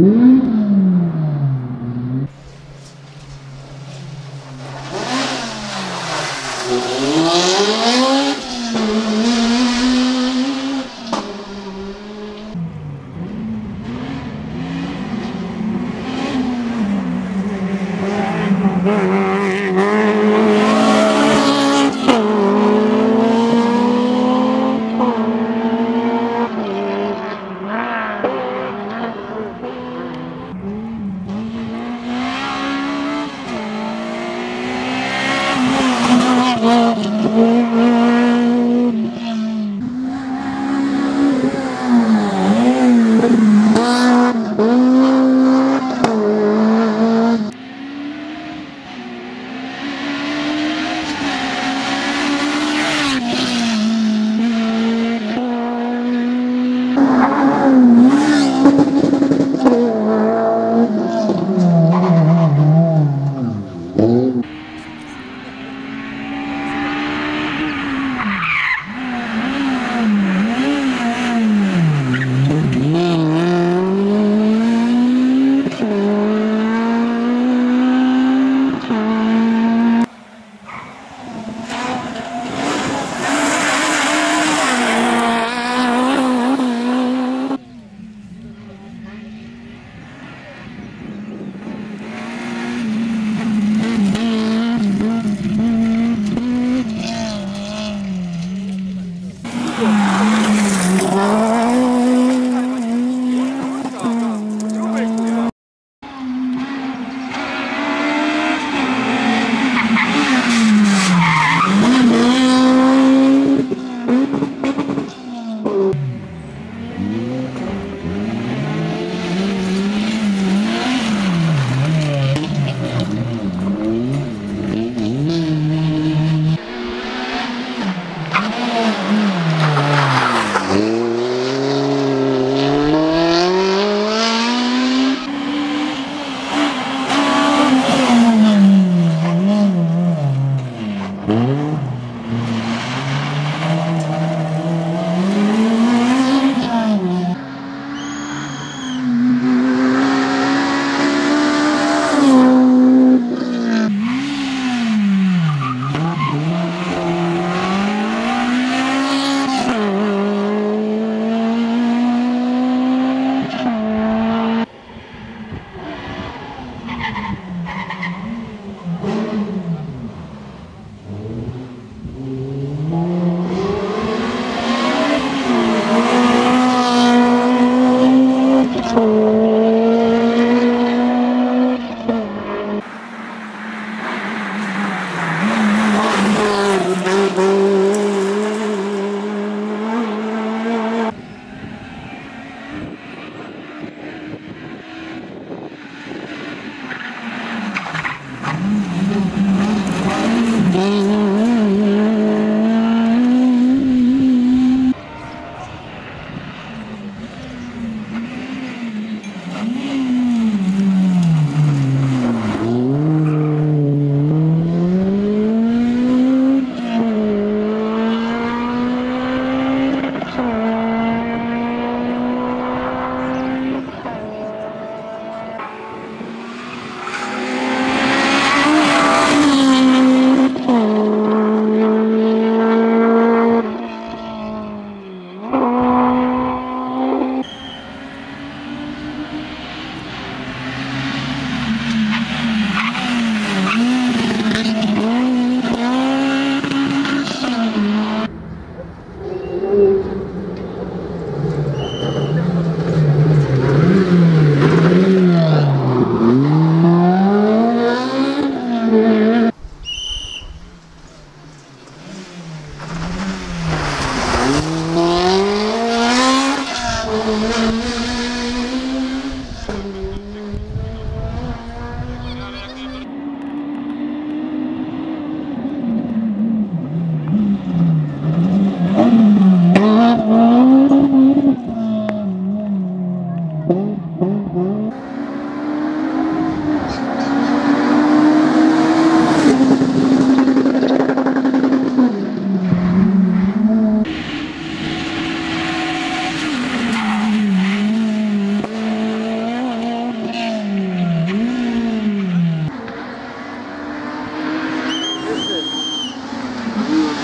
Mm.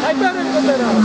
¡Ahí está el condenado!